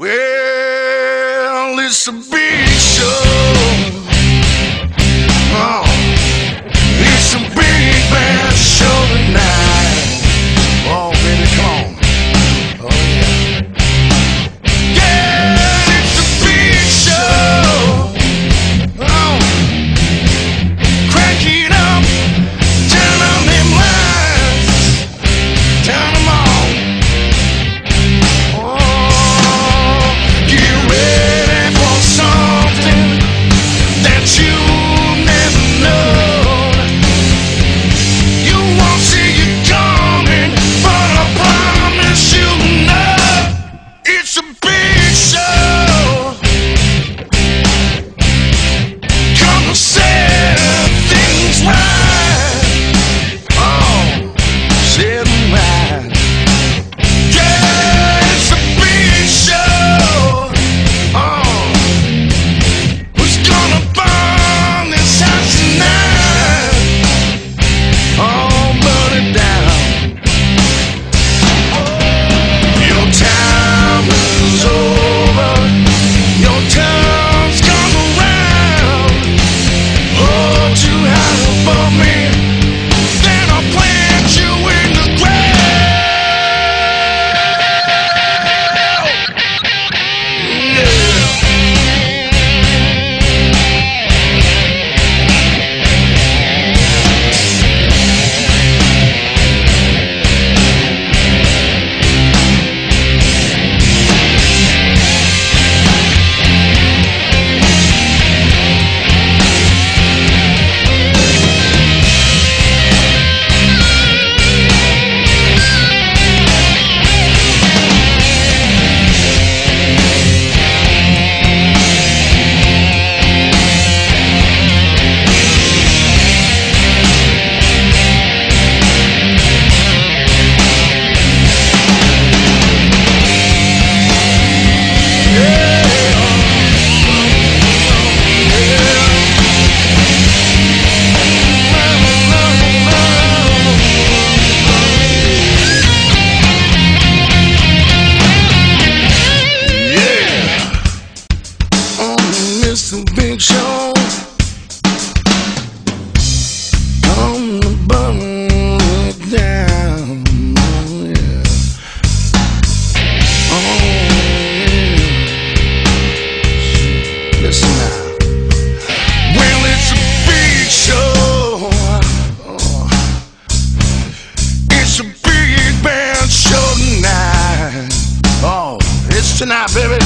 Well, it's a big Big Show on the it down. Oh, yeah. Oh, yeah. Listen now. Well, it's a big show. Oh. It's a big band show tonight. Oh, it's tonight, baby.